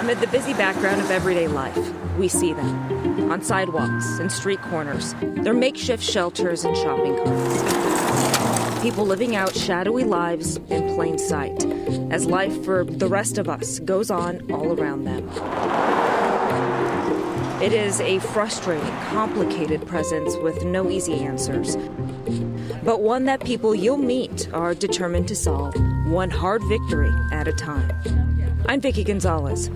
Amid the busy background of everyday life, we see them on sidewalks and street corners, their makeshift shelters and shopping carts. People living out shadowy lives in plain sight as life for the rest of us goes on all around them. It is a frustrating, complicated presence with no easy answers, but one that people you'll meet are determined to solve, one hard victory at a time. I'm Vicki Gonzalez.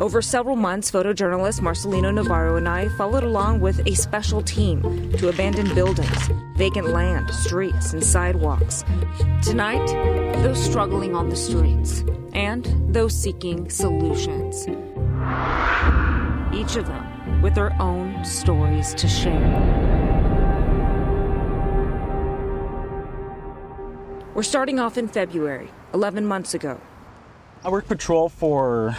Over several months, photojournalist Marcelino Navarro and I followed along with a special team to abandoned buildings, vacant land, streets, and sidewalks. Tonight, those struggling on the streets and those seeking solutions. Each of them with their own stories to share. We're starting off in February, 11 months ago. I worked patrol for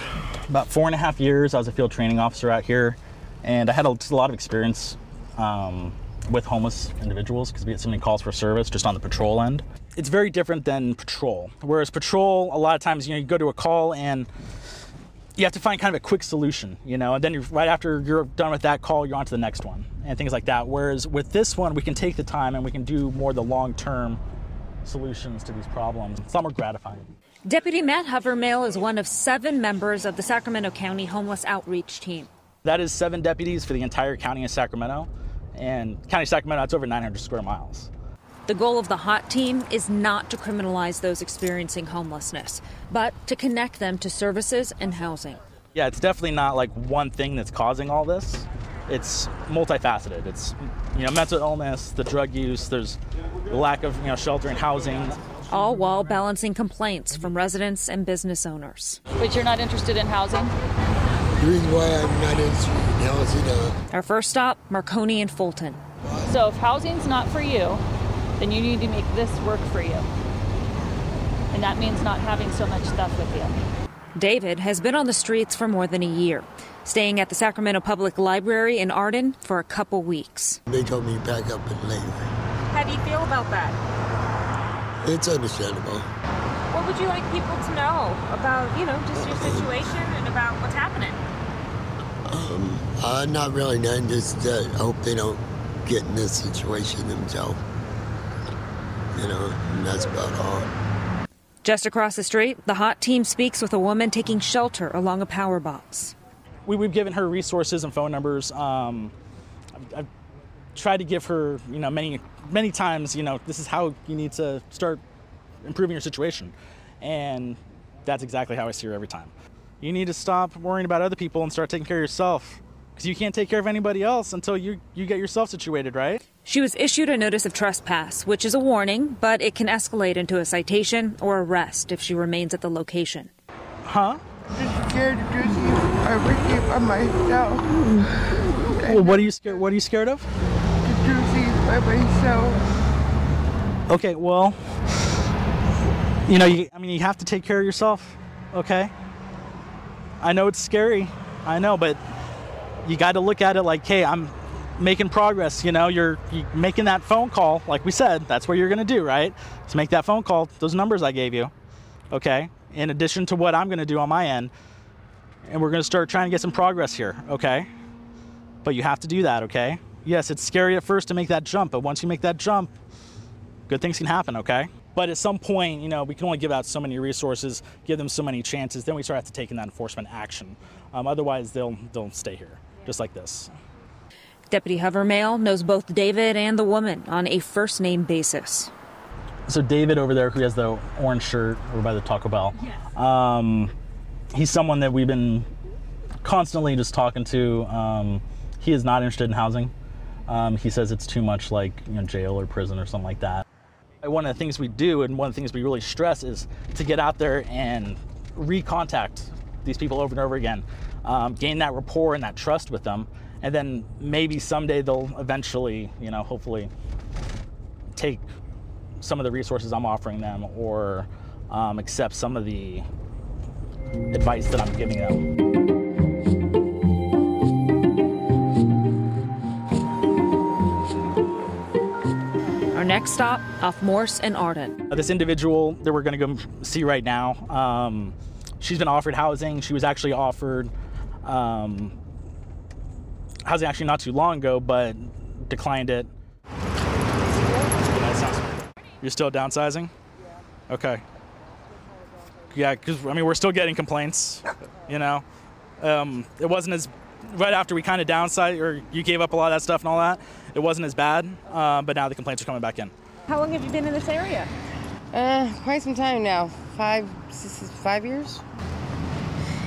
about four and a half years. I was a field training officer out here, and I had a, lot of experience um, with homeless individuals because we get so many calls for service just on the patrol end. It's very different than patrol. Whereas patrol, a lot of times, you know, you go to a call and you have to find kind of a quick solution, you know, and then you're, right after you're done with that call, you're on to the next one and things like that. Whereas with this one, we can take the time and we can do more the long-term solutions to these problems. Some are gratifying. Deputy Matt Hovermail is one of seven members of the Sacramento County Homeless Outreach Team. That is seven deputies for the entire county of Sacramento. And County of Sacramento, that's over 900 square miles. The goal of the HOT team is not to criminalize those experiencing homelessness, but to connect them to services and housing. Yeah, it's definitely not like one thing that's causing all this. It's multifaceted. It's you know mental illness, the drug use, there's the lack of you know shelter and housing, all while balancing complaints from residents and business owners. But you're not interested in housing? The reason why I'm not interested in housing. Uh, Our first stop, Marconi and Fulton. So if housing's not for you, then you need to make this work for you. And that means not having so much stuff with you. David has been on the streets for more than a year, staying at the Sacramento Public Library in Arden for a couple weeks. They told me to pack up and leave. How do you feel about that? It's understandable. What would you like people to know about, you know, just your situation and about what's happening? Um, uh, not really none. Just uh, hope they don't get in this situation themselves. You know, and that's about all. Just across the street, the HOT team speaks with a woman taking shelter along a power box. We, we've given her resources and phone numbers. Um, I've, I've tried to give her, you know, many, many times, you know, this is how you need to start improving your situation. And that's exactly how I see her every time. You need to stop worrying about other people and start taking care of yourself. Because you can't take care of anybody else until you, you get yourself situated, right? She was issued a notice of trespass, which is a warning, but it can escalate into a citation or arrest if she remains at the location. Huh? Just scared to do everything by myself. Well, what are you scared? What are you scared of? To do things by myself. Okay, well, you know, you, I mean, you have to take care of yourself, okay? I know it's scary, I know, but you got to look at it like, hey, I'm making progress. You know, you're, you're making that phone call, like we said, that's what you're gonna do, right? To make that phone call, those numbers I gave you, okay? In addition to what I'm gonna do on my end, and we're gonna start trying to get some progress here, okay? But you have to do that, okay? Yes, it's scary at first to make that jump, but once you make that jump, good things can happen, okay? But at some point, you know, we can only give out so many resources, give them so many chances, then we start to taking that enforcement action. Um, otherwise, they'll they'll stay here, just like this. Deputy Hovermail knows both David and the woman on a first name basis. So David over there, who has the orange shirt over by the Taco Bell, um, he's someone that we've been constantly just talking to. Um, he is not interested in housing. Um, he says it's too much like you know jail or prison or something like that. One of the things we do, and one of the things we really stress, is to get out there and recontact these people over and over again, um, gain that rapport and that trust with them, and then maybe someday they'll eventually, you know, hopefully take some of the resources I'm offering them or um, accept some of the advice that I'm giving them. Our next stop off Morse and Arden. This individual that we're going to go see right now, um, she's been offered housing. She was actually offered um, housing actually not too long ago, but declined it. That sounds- You're still downsizing? Okay. Yeah, because I mean we're still getting complaints. You know, um, it wasn't as right after we kind of downsized or you gave up a lot of that stuff and all that. It wasn't as bad, uh, but now the complaints are coming back in. How long have you been in this area? Uh, quite some time now. Five, s- s- five years.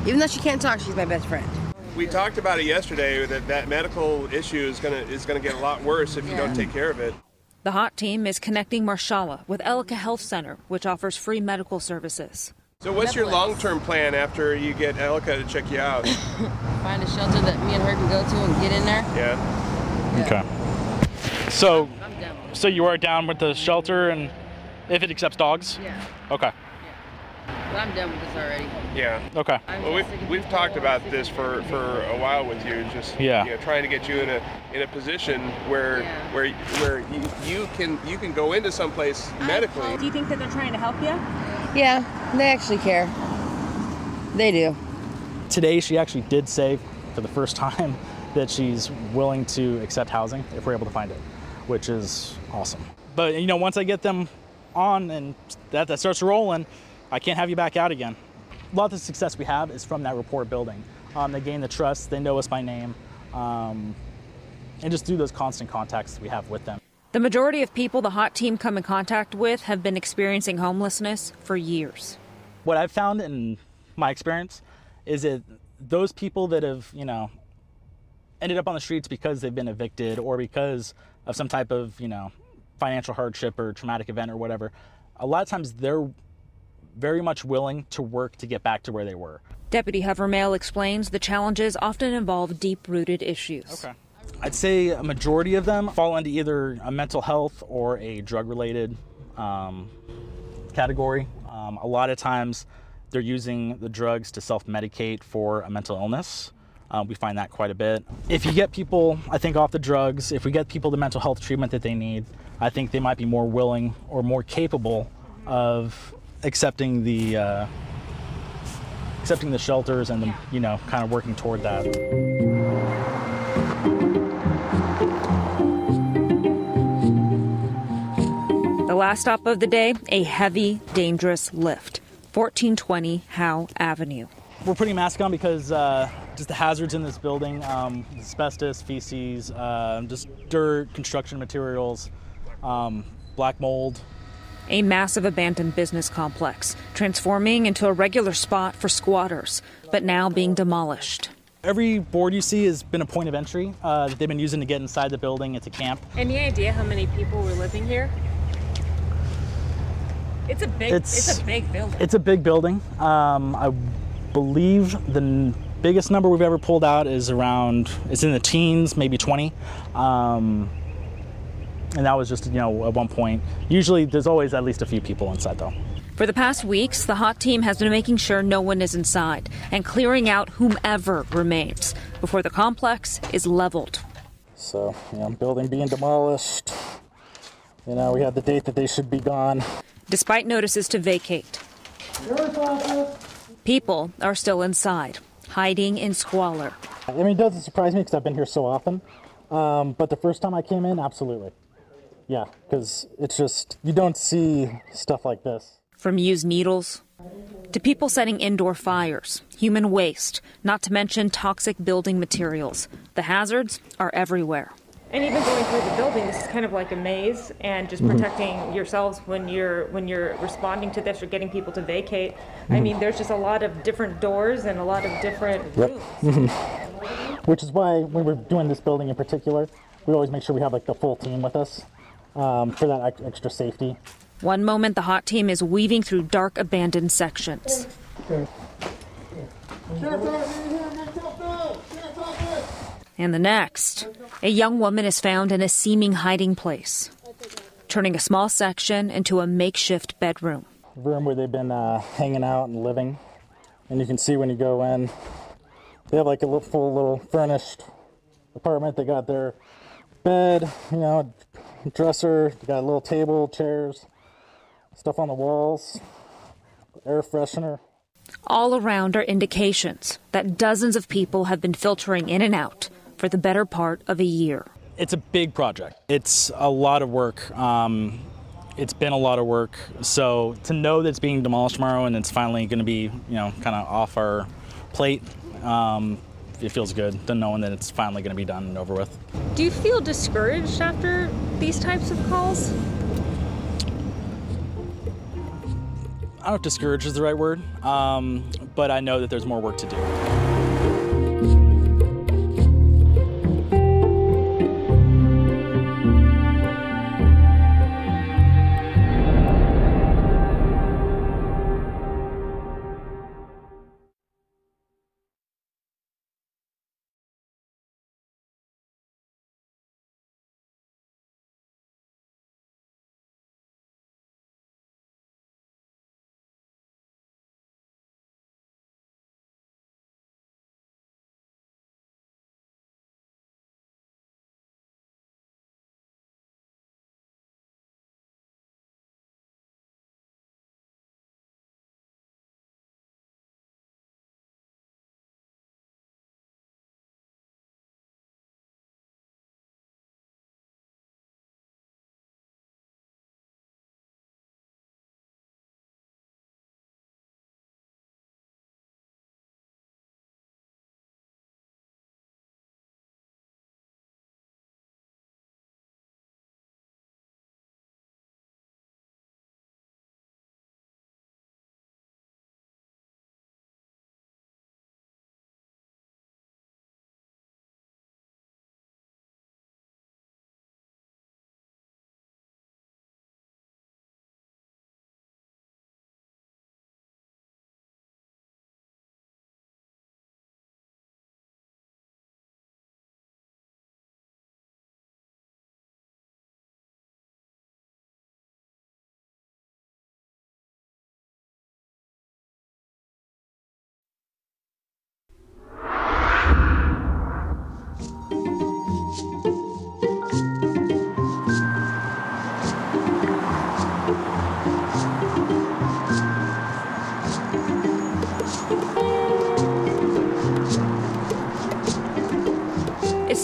Even though she can't talk, she's my best friend. We talked about it yesterday that that medical issue is gonna is gonna get a lot worse if you don't take care of it. The HOT team is connecting Marshala with Elica Health Center, which offers free medical services. So what's your long-term plan after you get Elka to check you out? Find a shelter that me and her can go to and get in there. Yeah. Okay. So, I'm done. with so you are down with the shelter, and if it accepts dogs? Yeah, Okay. But I'm done with this already. Yeah. Okay. I'm Well, we've we've talked about this for, for a while with you, just Yeah. you know, trying to get you in a in a position where Yeah. where where you, you can you can go into someplace medically. Do you think that they're trying to help you? Yeah, they actually care. They do. Today, she actually did say for the first time that she's willing to accept housing if we're able to find it, which is awesome. But you know, once I get them on and that, that starts rolling, I can't have you back out again. A lot of the success we have is from that rapport building. Um, they gain the trust, they know us by name, um, and just through those constant contacts we have with them. The majority of people the HOT team come in contact with have been experiencing homelessness for years. what I've found in my experience is that those people that have, you know, ended up on the streets because they've been evicted or because of some type of, you know, financial hardship or traumatic event or whatever, a lot of times they're very much willing to work to get back to where they were. Deputy Havermail explains the challenges often involve deep rooted issues. Okay. I'd say a majority of them fall into either a mental health or a drug related um, category. Um, a lot of times they're using the drugs to self medicate for a mental illness. Uh, we find that quite a bit. If you get people, I think, off the drugs, if we get people the mental health treatment that they need, I think they might be more willing or more capable of accepting the uh, accepting the shelters and the, you know kind of working toward that. The last stop of the day, a heavy, dangerous lift. 1420 Howe Avenue. we're putting masks on because uh, just the hazards in this building um, asbestos feces uh, just dirt construction materials um, black mold A massive abandoned business complex, transforming into a regular spot for squatters, but now being demolished. every board you see has been a point of entry uh, that they've been using to get inside the building it's a camp Any idea how many people were living here? It's a big. It's- It's, a big building. it's a big building um, i believe the n- biggest number we've ever pulled out is around it's in the teens maybe 20 um, and that was just you know at one point usually there's always at least a few people inside though For the past weeks, the HOT team has been making sure no one is inside and clearing out whomever remains before the complex is leveled. So, you know, building being demolished. You know, we have the date that they should be gone. Despite notices to vacate, people are still inside, hiding in squalor. I mean, it doesn't surprise me because I've been here so often. Um, but the first time I came in, absolutely. Yeah, because it's just, you don't see stuff like this. From used needles to people setting indoor fires, human waste, not to mention toxic building materials. The hazards are everywhere. And even going through the building, this is kind of like a maze, and just mm-hmm. protecting yourselves when you're when you're responding to this or getting people to vacate. I mm-hmm. mean, there's just a lot of different doors and a lot of different rooms. Which is why when we're doing this building in particular, we always make sure we have like the full team with us um, for that extra safety. One moment, the hot team is weaving through dark, abandoned sections. And the next, a young woman is found in a seeming hiding place, turning a small section into a makeshift bedroom. room where they've been uh, hanging out and living. And you can see when you go in, they have like a little full little furnished apartment. They got their bed, you know, dresser. You got a little table, chairs, stuff on the walls, air freshener. All around are indications that dozens of people have been filtering in and out for the better part of a year. It's a big project. It's a lot of work. Um, it's been a lot of work. So to know that it's being demolished tomorrow and it's finally going to be, you know, kind of off our plate, um, it feels good. To knowing that it's finally going to be done and over with. Do you feel discouraged after these types of calls? I don't know if discouraged is the right word, um, but I know that there's more work to do.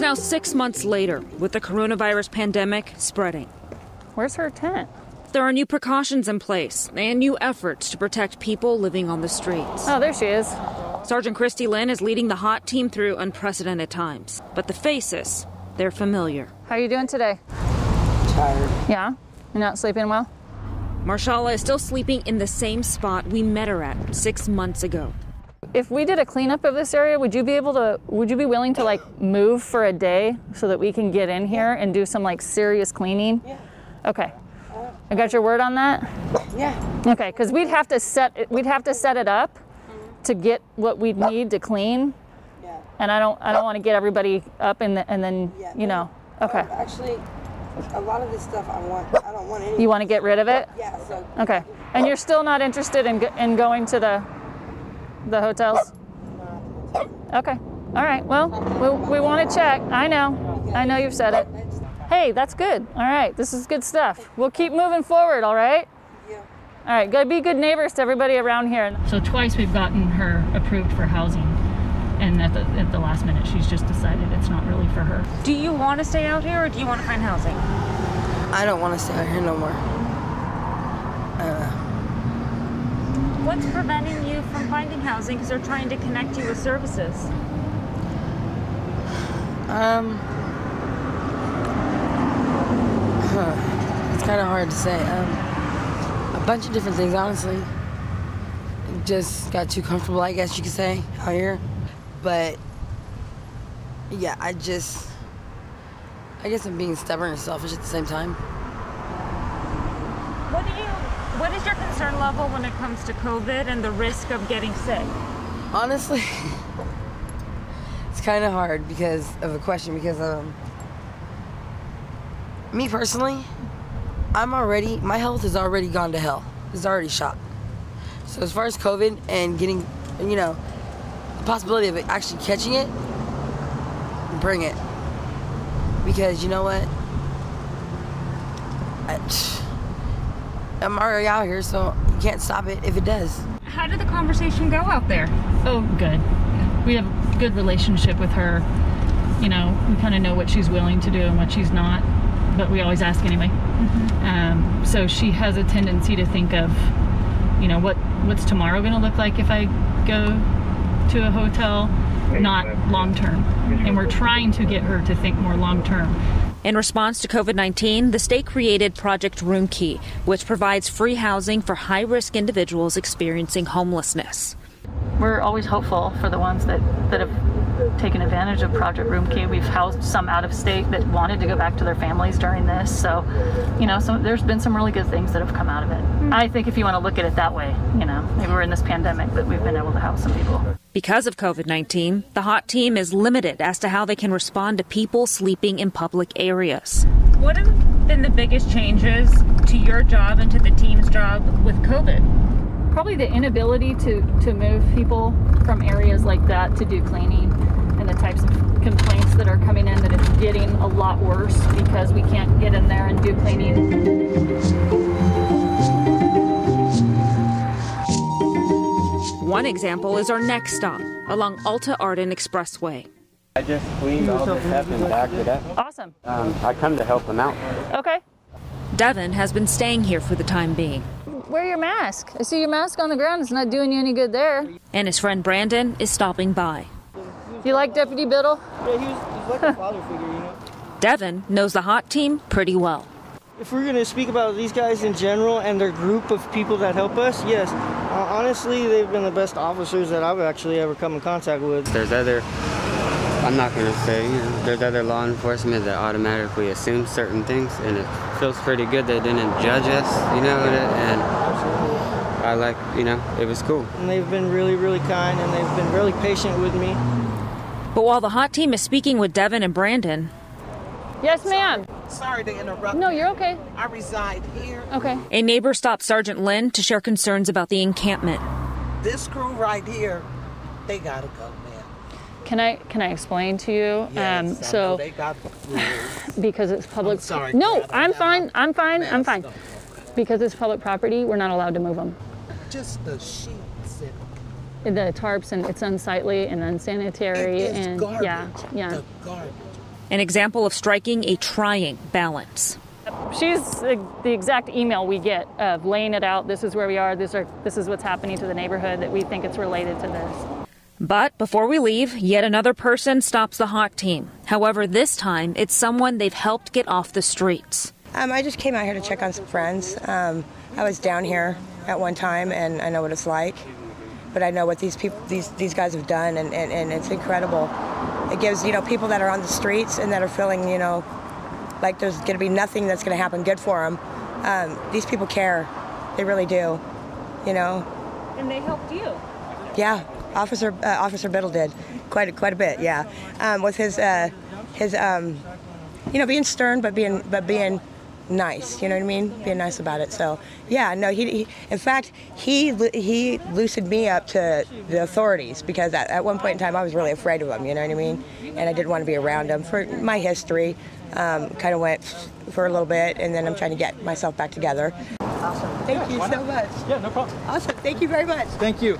Now six months later, with the coronavirus pandemic spreading. Where's her tent? There are new precautions in place and new efforts to protect people living on the streets. Oh, there she is. Sergeant Christy Lynn is leading the hot team through unprecedented times. But the faces, they're familiar. How are you doing today? Tired. Yeah? You're not sleeping well? Marshala is still sleeping in the same spot we met her at six months ago. If we did a cleanup of this area, would you be able to would you be willing to like move for a day so that we can get in here and do some like serious cleaning? Yeah. Okay. Uh, I got your word on that? Yeah. Okay, cuz we'd have to set it we'd have to set it up mm-hmm. to get what we need to clean. Yeah. And I don't I don't want to get everybody up and the, and then, Yeah, you know. Oh, okay. Actually, a lot of this stuff I want. I don't want any. You want to get rid of it? Yeah. So. Okay. And you're still not interested in in going to the the hotels? Okay. All right. Well, we, we want to check. I know. I know you've said it. Hey, that's good. All right. This is good stuff. We'll keep moving forward, all right? Yeah. All right. Gotta be good neighbors to everybody around here. So twice we've gotten her approved for housing. And at the, at the last minute, she's just decided it's not really for her. Do you want to stay out here or do you want to find housing? I don't want to stay out here no more. Uh, What's preventing you from finding housing? Because they're trying to connect you with services. Um. Huh. It's kind of hard to say. Um. A bunch of different things, honestly. Just got too comfortable, I guess you could say, out here. But yeah, I just. I guess I'm being stubborn and selfish at the same time. What do you? What is your concern level when it comes to COVID and the risk of getting sick? Honestly, it's kind of hard because of a question because um me personally, I'm already my health has already gone to hell. It's already shot. So as far as COVID and getting, you know, the possibility of actually catching it, bring it. Because you know what? I, I'm already out here, so you can't stop it if it does. How did the conversation go out there? Oh, good. We have a good relationship with her. You know, we kind of know what she's willing to do and what she's not, but we always ask anyway. Um, so she has a tendency to think of, you know, what what's tomorrow going to look like if I go to a hotel, not long term. And we're trying to get her to think more long term. In response to COVID 19, the state created Project Roomkey, which provides free housing for high risk individuals experiencing homelessness. We're always hopeful for the ones that, that have taken advantage of Project Roomkey. We've housed some out of state that wanted to go back to their families during this. So, you know, so there's been some really good things that have come out of it. Hmm. I think if you want to look at it that way, you know, maybe we're in this pandemic, but we've been able to house some people. Because of COVID 19, the HOT team is limited as to how they can respond to people sleeping in public areas. What have been the biggest changes to your job and to the team's job with COVID? Probably the inability to, to move people from areas like that to do cleaning and the types of complaints that are coming in that it's getting a lot worse because we can't get in there and do cleaning. One example is our next stop along Alta Arden Expressway. I just cleaned all this up and backed it up. Awesome. Um, I come to help them out. Okay. Devin has been staying here for the time being, Wear your mask. I see your mask on the ground. It's not doing you any good there. and his friend Brandon is stopping by. You like Deputy Biddle? Yeah, he was, he's like a father figure, you know. Devin knows the HOT team pretty well. If we're gonna speak about these guys in general and their group of people that help us, yes, uh, honestly, they've been the best officers that I've actually ever come in contact with. There's other, I'm not going to say, you know, there's other law enforcement that automatically assume certain things, and it feels pretty good they didn't judge us, you know, and I like, you know, it was cool. And they've been really, really kind and they've been really patient with me. But while the HOT team is speaking with Devin and Brandon, Yes, ma'am. Sorry to interrupt. No, you're okay. I reside here. Okay. a neighbor stopped Sergeant Lynn to share concerns about the encampment. This crew right here, they gotta go, man. Can I can I explain to you? Yes, I know um, so they got rules. because it's public. I'm sorry, No, Brad, I I'm fine. I'm fine. I'm fine. Because it's public property, we're not allowed to move them. Just the sheets and The tarps and it's unsightly and unsanitary it is and garbage. yeah, yeah. The garbage. An example of striking a trying balance. She's the, the exact email we get of laying it out. This is where we are. This are this is what's happening to the neighborhood that we think it's related to this. But before we leave, yet another person stops the HOT team. However, this time it's someone they've helped get off the streets. Um, I just came out here to check on some friends. Um, I was down here at one time, and I know what it's like. But I know what these people, these these guys have done, and, and, and it's incredible. It gives you know people that are on the streets and that are feeling you know like there's going to be nothing that's going to happen good for them. Um, these people care, they really do. You know, And they helped you. yeah. Officer uh, Officer Biddle did quite a, quite a bit. Yeah, um, with his uh, his um, you know being stern but being but being nice. You know what I mean? Being nice about it. So yeah, no. He, he in fact he he loosened me up to the authorities because at, at one point in time I was really afraid of him. You know what I mean? And I didn't want to be around him for my history. Um, kind of went for a little bit, and then I'm trying to get myself back together. Awesome. Thank you so much. Yeah, no problem. Awesome. Thank you very much. Thank you.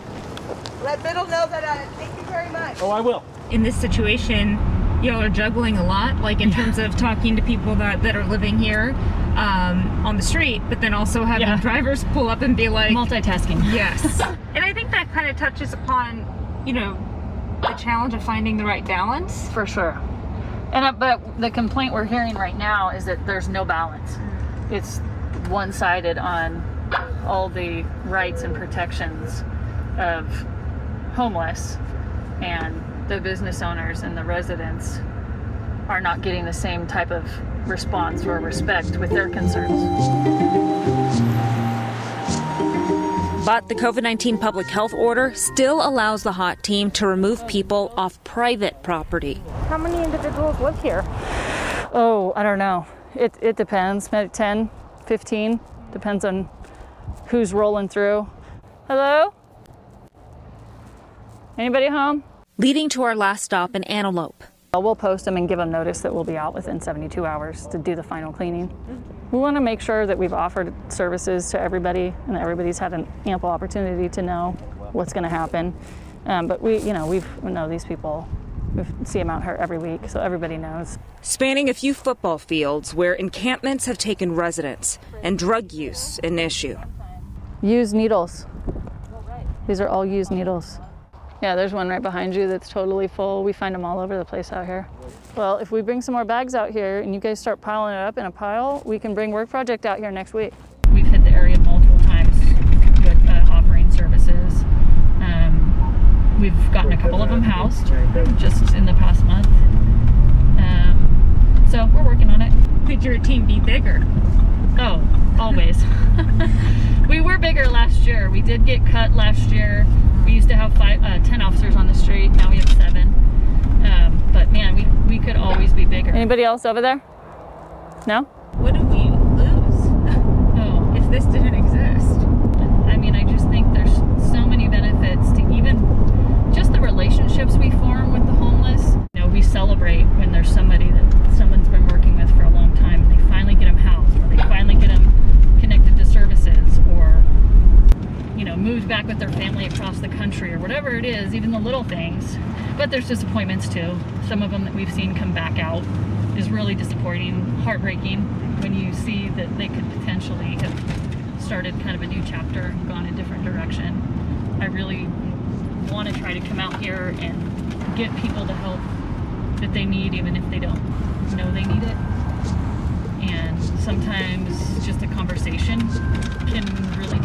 Let Biddle know that uh, thank you very much. Oh, I will. In this situation, y'all are juggling a lot, like in terms of talking to people that, that are living here um, on the street, but then also having Yeah. drivers pull up and be like, Multitasking. yes. and I think that kind of touches upon, you know, the challenge of finding the right balance. For sure. And uh, but the complaint we're hearing right now is that there's no balance. It's one-sided on all the rights and protections of homeless and the business owners and the residents are not getting the same type of response or respect with their concerns. But the COVID 19 public health order still allows the HOT team to remove people off private property. How many individuals live here? Oh, I don't know. It, it depends. Maybe 10, 15. Depends on who's rolling through. Hello? Anybody home? Leading to our last stop in Antelope. We'll post them and give them notice that we'll be out within 72 hours to do the final cleaning. we want to make sure that we've offered services to everybody and that everybody's had an ample opportunity to know what's going to happen. Um, but we, you know, we've, we know these people. We see them out here every week, so everybody knows. Spanning a few football fields where encampments have taken residence and drug use an issue. Used needles. These are all used needles. Yeah, there's one right behind you that's totally full. We find them all over the place out here. Well, if we bring some more bags out here and you guys start piling it up in a pile, we can bring Work Project out here next week. We've hit the area multiple times with uh, offering services. Um, we've gotten a couple of them housed just in the past month. Um, so we're working on it. Could your team be bigger? Oh, always. we were bigger last year. We did get cut last year. We used to have five, uh, 10 officers on the street. Now we have seven. Um, but man, we, we could always be bigger. Anybody else over there? No? What did we lose Oh, if this didn't exist? I mean, I just think there's so many benefits to even just the relationships we form with the homeless. You know, we celebrate when there's somebody that someone's been working with for a long time and they finally get them housed or they finally get them connected to services or you know, moved back with their family across the country or whatever it is, even the little things. But there's disappointments too. Some of them that we've seen come back out is really disappointing, heartbreaking when you see that they could potentially have started kind of a new chapter gone a different direction. I really want to try to come out here and get people the help that they need, even if they don't know they need it. And sometimes just a conversation can really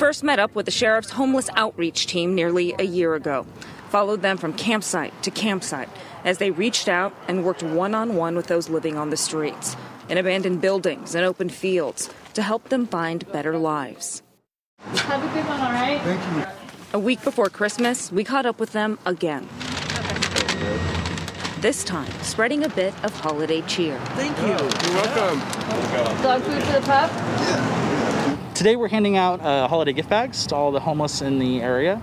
first met up with the sheriff's homeless outreach team nearly a year ago. Followed them from campsite to campsite as they reached out and worked one on one with those living on the streets, in abandoned buildings and open fields to help them find better lives. Have a good one, all right? Thank you. A week before Christmas, we caught up with them again. This time, spreading a bit of holiday cheer. Thank you. You're welcome. Dog food for the pup? Today we're handing out uh, holiday gift bags to all the homeless in the area.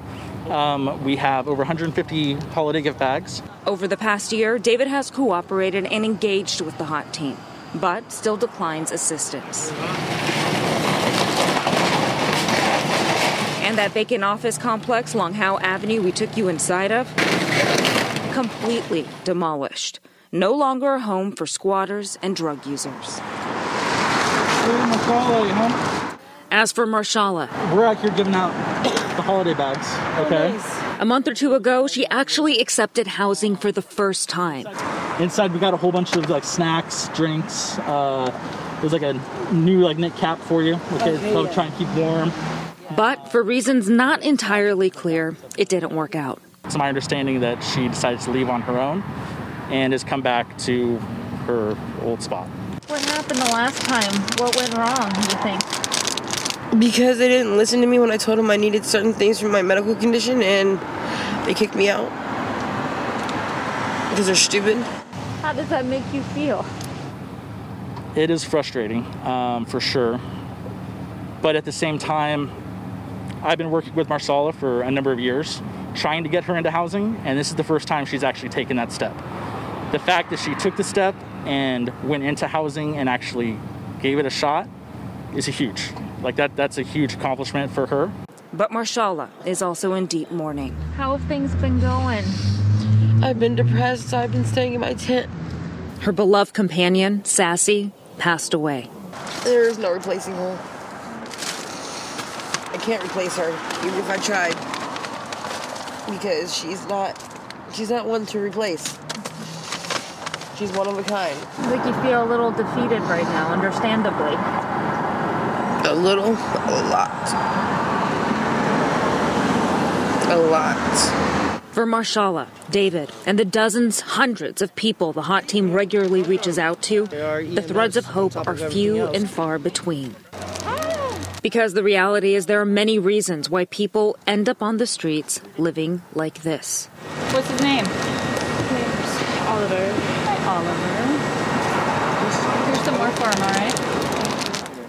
Um, we have over 150 holiday gift bags. Over the past year, David has cooperated and engaged with the hot team, but still declines assistance. And that vacant office complex along Howe Avenue we took you inside of? Completely demolished. No longer a home for squatters and drug users. As for Marshala, We're out here giving out the holiday bags, okay? a month or two ago, she actually accepted housing for the first time. Inside we got a whole bunch of like snacks, drinks. Uh, there's like a new like knit cap for you. Okay, Okay, so yeah. try and keep warm. But for reasons not entirely clear, it didn't work out. It's my understanding that she decided to leave on her own and has come back to her old spot. What happened the last time? What went wrong, do you think? Because they didn't listen to me when I told them I needed certain things for my medical condition and they kicked me out. Because they're stupid. How does that make you feel? It is frustrating, um, for sure. But at the same time, I've been working with Marsala for a number of years, trying to get her into housing, and this is the first time she's actually taken that step. The fact that she took the step and went into housing and actually gave it a shot is a huge. Like that that's a huge accomplishment for her. But Marshala is also in deep mourning. How have things been going? I've been depressed, I've been staying in my tent. Her beloved companion, Sassy, passed away. There is no replacing her. I can't replace her, even if I tried. Because she's not she's not one to replace. She's one of a kind. Like you feel a little defeated right now, understandably. A little, a lot. A lot. For Marshala, David, and the dozens, hundreds of people the Hot Team regularly reaches out to, the threads of hope are few and far between. Because the reality is there are many reasons why people end up on the streets living like this. What's his name? Oliver. Oliver. Here's some more for him, all right?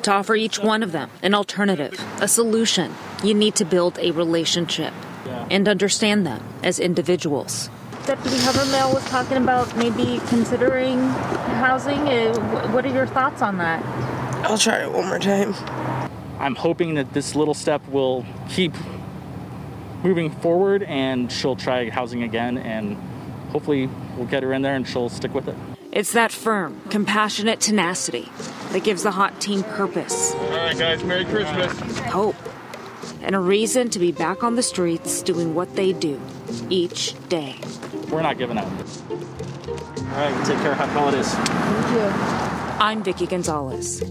To offer each one of them an alternative, a solution, you need to build a relationship and understand them as individuals. Deputy Hovermail was talking about maybe considering housing. Uh, What are your thoughts on that? I'll try it one more time. I'm hoping that this little step will keep moving forward and she'll try housing again and hopefully we'll get her in there and she'll stick with it. It's that firm, compassionate tenacity that gives the Hot Team purpose, All right, guys, Merry Christmas. hope, and a reason to be back on the streets doing what they do each day. We're not giving up. All right, take care. Happy holidays. Thank you. I'm Vicki Gonzalez.